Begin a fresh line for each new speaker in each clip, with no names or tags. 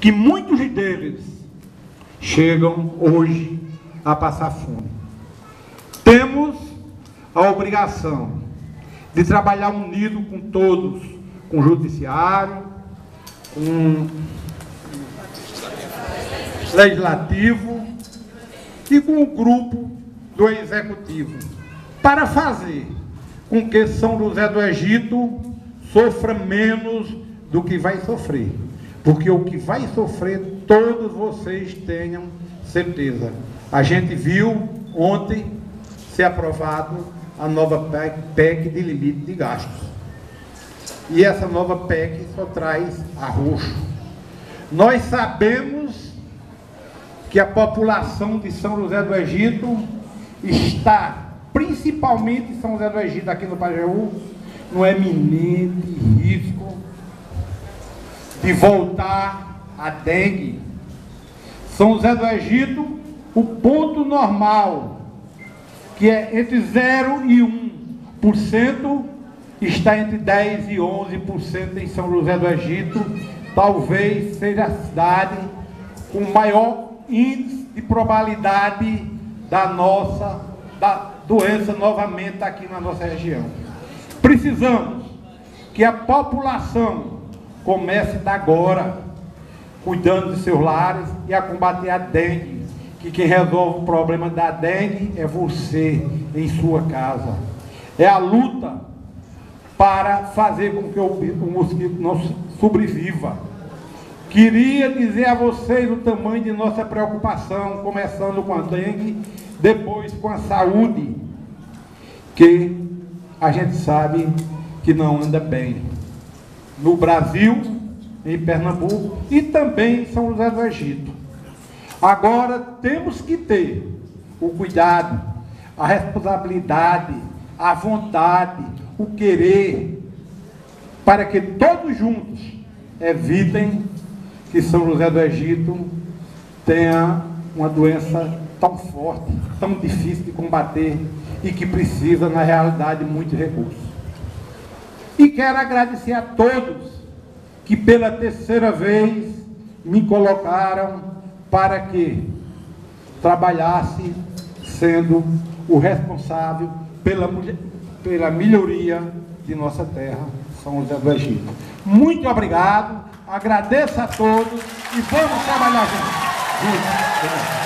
que muitos deles chegam hoje a passar fome. Temos a obrigação de trabalhar unido com todos, com o judiciário, com o legislativo e com o grupo do executivo, para fazer com que São José do Egito sofra menos do que vai sofrer. Porque o que vai sofrer, todos vocês tenham certeza. A gente viu ontem ser aprovado a nova PEC de limite de gastos. E essa nova PEC só traz arroxo. Nós sabemos que a população de São José do Egito está, principalmente São José do Egito, aqui no Pajeú, no eminente risco de voltar a dengue. São José do Egito, o ponto normal, que é entre 0 e 1%, está entre 10 e 11% em São José do Egito. Talvez seja a cidade com maior índice de probabilidade da nossa da doença novamente aqui na nossa região. Precisamos que a população comece da agora, cuidando de seus lares e a combater a dengue. Que quem resolve o problema da dengue é você em sua casa. É a luta para fazer com que o, mosquito não sobreviva. Queria dizer a vocês o tamanho de nossa preocupação, começando com a dengue, depois com a saúde, que a gente sabe que não anda bem. No Brasil, em Pernambuco e também em São José do Egito. Agora temos que ter o cuidado, a responsabilidade, a vontade, o querer, para que todos juntos evitem que São José do Egito tenha uma doença tão forte, tão difícil de combater e que precisa, na realidade, muito recursos. E quero agradecer a todos que pela terceira vez me colocaram para que trabalhasse sendo o responsável pela, pela melhoria de nossa terra, São José do Egito. Muito obrigado, agradeço a todos e vamos trabalhar juntos.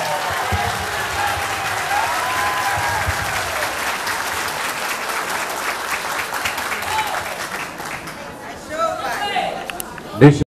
Juntos.
Deixa